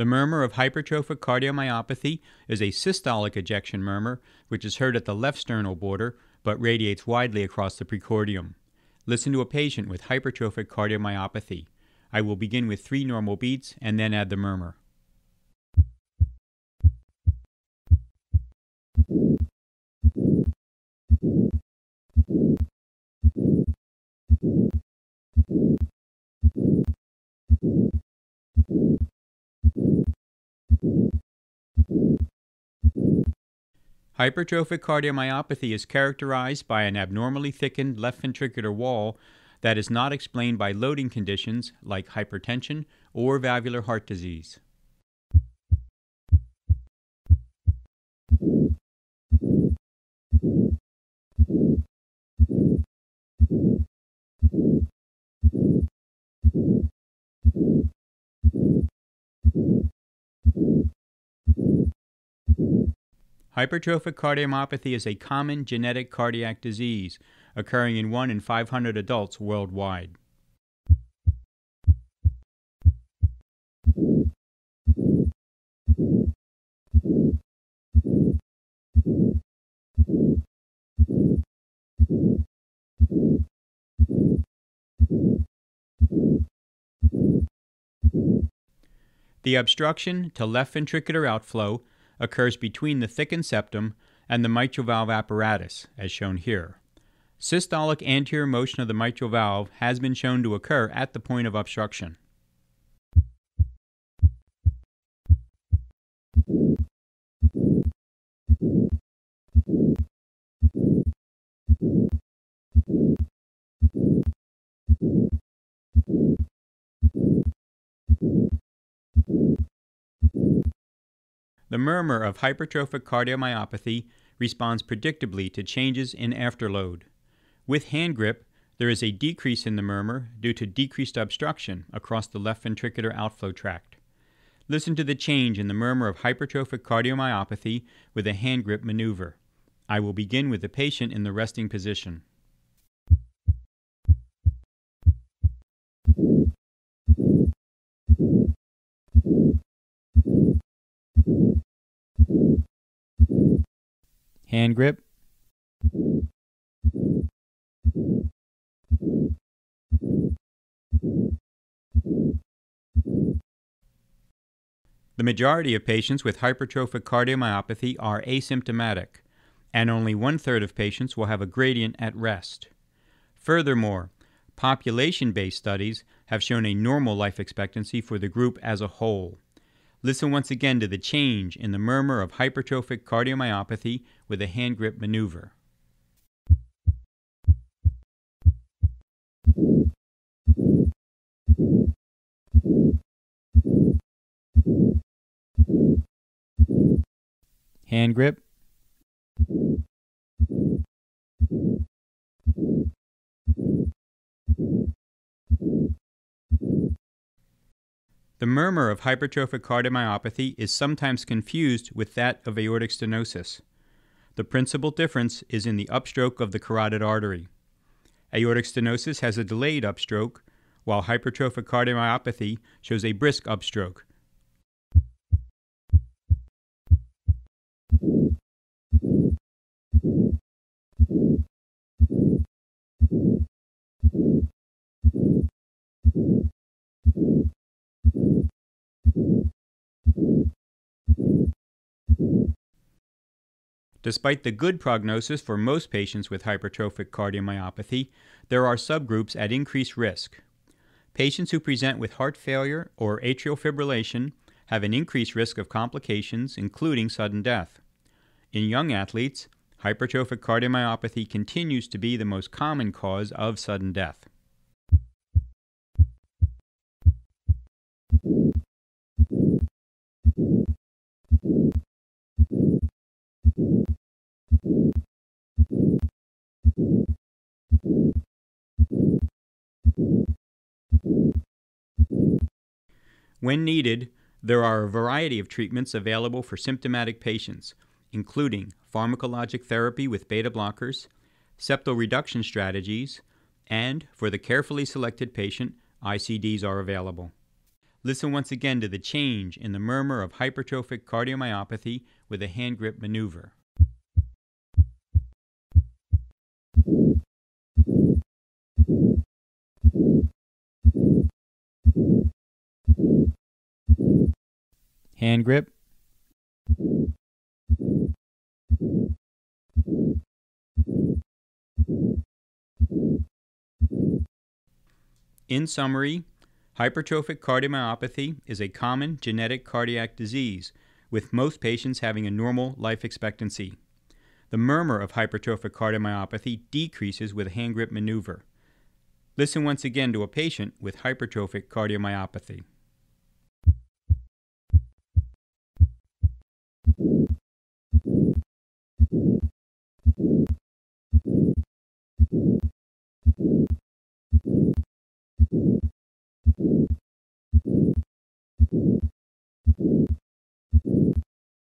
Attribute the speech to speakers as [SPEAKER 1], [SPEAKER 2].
[SPEAKER 1] The murmur of hypertrophic cardiomyopathy is a systolic ejection murmur, which is heard at the left sternal border but radiates widely across the precordium. Listen to a patient with hypertrophic cardiomyopathy. I will begin with three normal beats and then add the murmur. Hypertrophic cardiomyopathy is characterized by an abnormally thickened left ventricular wall that is not explained by loading conditions like hypertension or valvular heart disease. Hypertrophic cardiomyopathy is a common genetic cardiac disease occurring in 1 in 500 adults worldwide. The obstruction to left ventricular outflow occurs between the thickened septum and the mitral valve apparatus, as shown here. Systolic anterior motion of the mitral valve has been shown to occur at the point of obstruction. The murmur of hypertrophic cardiomyopathy responds predictably to changes in afterload. With hand grip, there is a decrease in the murmur due to decreased obstruction across the left ventricular outflow tract. Listen to the change in the murmur of hypertrophic cardiomyopathy with a hand grip maneuver. I will begin with the patient in the resting position. Hand grip. The majority of patients with hypertrophic cardiomyopathy are asymptomatic, and only one third of patients will have a gradient at rest. Furthermore, population based studies have shown a normal life expectancy for the group as a whole. Listen once again to the change in the murmur of hypertrophic cardiomyopathy with a hand grip maneuver. Hand grip. The murmur of hypertrophic cardiomyopathy is sometimes confused with that of aortic stenosis. The principal difference is in the upstroke of the carotid artery. Aortic stenosis has a delayed upstroke, while hypertrophic cardiomyopathy shows a brisk upstroke. Despite the good prognosis for most patients with hypertrophic cardiomyopathy, there are subgroups at increased risk. Patients who present with heart failure or atrial fibrillation have an increased risk of complications, including sudden death. In young athletes, hypertrophic cardiomyopathy continues to be the most common cause of sudden death. When needed, there are a variety of treatments available for symptomatic patients, including pharmacologic therapy with beta blockers, septal reduction strategies, and for the carefully selected patient, ICDs are available. Listen once again to the change in the murmur of hypertrophic cardiomyopathy with a hand grip maneuver. Hand grip. In summary, hypertrophic cardiomyopathy is a common genetic cardiac disease, with most patients having a normal life expectancy. The murmur of hypertrophic cardiomyopathy decreases with a hand grip maneuver. Listen once again to a patient with hypertrophic cardiomyopathy.